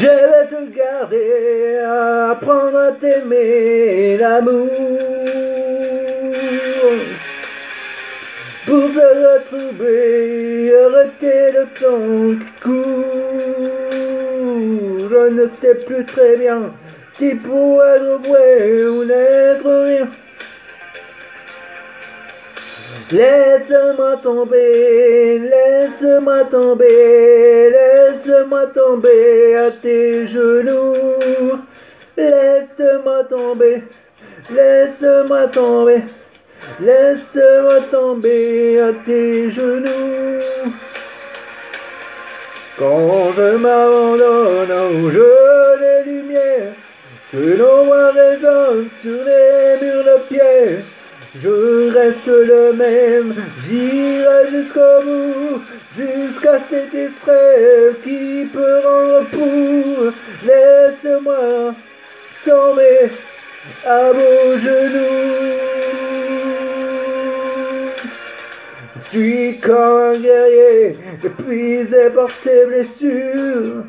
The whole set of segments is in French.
Je vais te garder, apprendre à t'aimer l'amour. Pour se retrouver, arrêter le temps qui court. Je ne sais plus très bien si pour être vrai ou n'être rien. Laisse-moi tomber, laisse-moi tomber, laisse-moi tomber à tes genoux. Laisse-moi tomber, laisse-moi tomber, laisse-moi tomber à tes genoux. Quand je m'abandonne au jeu des lumières, que l'ombre résonne sur les murs de pierre. Je reste le même, j'irai jusqu'au bout, jusqu'à cet extrême qui peut rendre fou. Laisse-moi tomber à vos genoux. Je suis comme un guerrier, épuisé par ses blessures.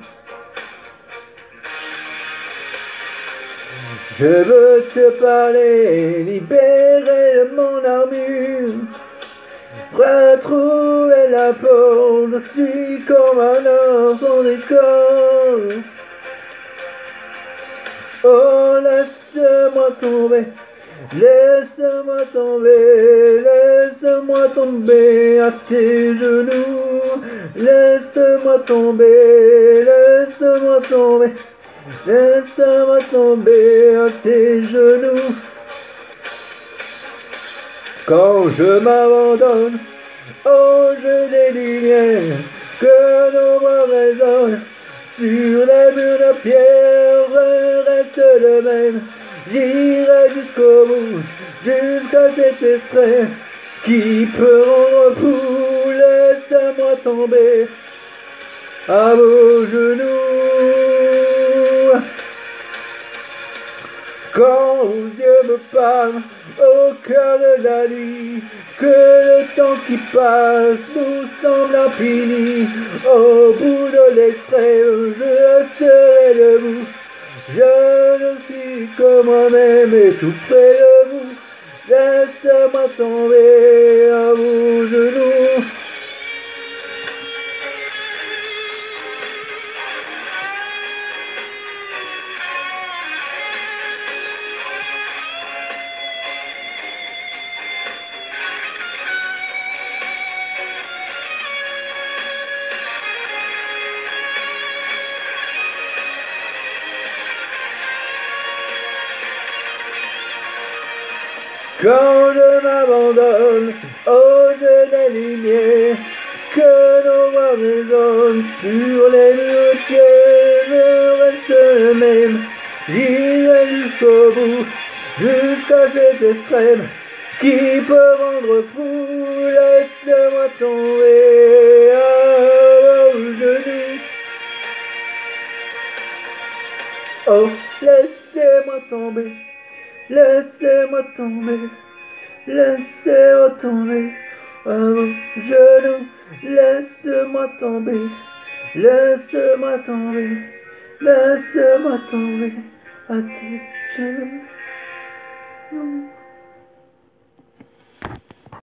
Je veux te parler, libérer mon armure, retrouver la peau, je suis comme un os sans écorce. Oh, laisse-moi tomber, laisse-moi tomber, laisse-moi tomber à tes genoux, laisse-moi tomber, laisse-moi tomber. Laisse-moi tomber à tes genoux. Quand je m'abandonne au jeu des lumières, que l'ombre résonne sur les murs de pierre, reste le même. J'irai jusqu'au bout, jusqu'à cet extrait qui peut rendre fou. Laisse-moi tomber à vos genoux. Quand vos yeux me parlent au cœur de la nuit, que le temps qui passe nous semble infini, au bout de l'extrême, je serai debout. Je ne suis que moi-même et tout près de vous. Laisse-moi tomber à vos genoux. Quand je m'abandonne au jeu des lumières, que l'ombre résonne sur les murs pierre, je reste même, j'irai jusqu'au bout, jusqu'à cet extrême qui peut rendre fou, laisse-moi tomber à vos genoux. Oh, laissez-moi tomber. Laissez-moi tomber, laissez-moi tomber à vos genoux, laissez-moi tomber, laissez-moi tomber, laissez-moi tomber à tes genoux.